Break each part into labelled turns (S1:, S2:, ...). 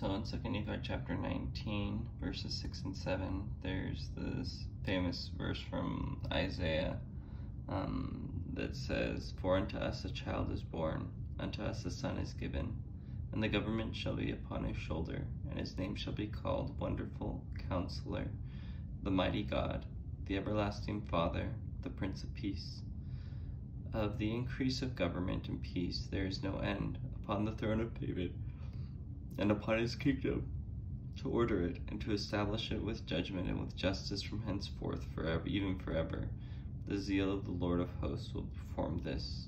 S1: So in 2 Nephi chapter 19, verses 6 and 7, there's this famous verse from Isaiah um, that says, For unto us a child is born, unto us a son is given, and the government shall be upon his shoulder, and his name shall be called Wonderful Counselor, the Mighty God, the Everlasting Father, the Prince of Peace. Of the increase of government and peace there is no end upon the throne of David and upon his kingdom, to order it and to establish it with judgment and with justice from henceforth forever, even forever. The zeal of the Lord of hosts will perform this.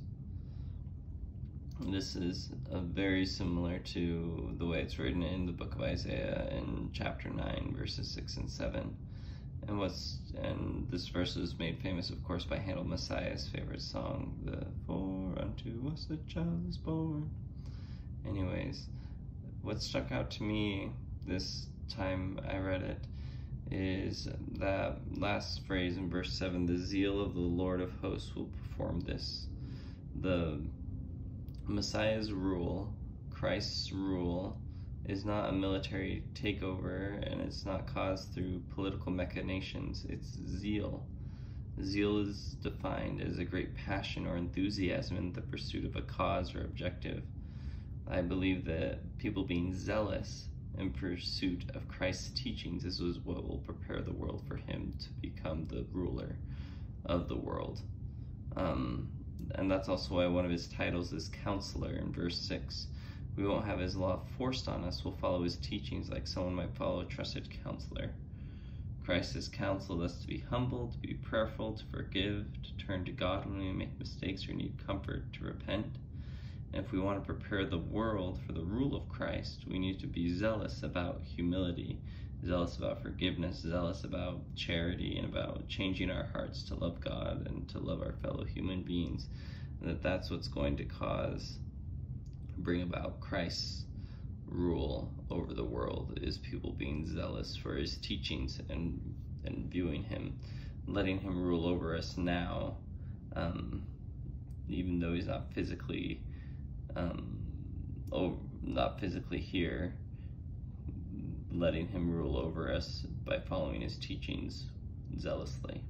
S1: This is uh, very similar to the way it's written in the book of Isaiah in chapter 9, verses 6 and 7. And what's and this verse is made famous, of course, by Handel Messiah's favorite song, the For unto us a child is born. What stuck out to me this time I read it is that last phrase in verse 7 the zeal of the Lord of hosts will perform this. The Messiah's rule, Christ's rule, is not a military takeover and it's not caused through political machinations. It's zeal. Zeal is defined as a great passion or enthusiasm in the pursuit of a cause or objective. I believe that people being zealous in pursuit of Christ's teachings this is what will prepare the world for him to become the ruler of the world. Um, and that's also why one of his titles is counselor in verse 6. We won't have his law forced on us, we'll follow his teachings like someone might follow a trusted counselor. Christ has counseled us to be humble, to be prayerful, to forgive, to turn to God when we make mistakes or need comfort, to repent, and if we want to prepare the world for the rule of Christ, we need to be zealous about humility, zealous about forgiveness, zealous about charity, and about changing our hearts to love God and to love our fellow human beings. And that that's what's going to cause, bring about Christ's rule over the world is people being zealous for his teachings and and viewing him, letting him rule over us now, um, even though he's not physically um, oh, not physically here, letting him rule over us by following his teachings zealously.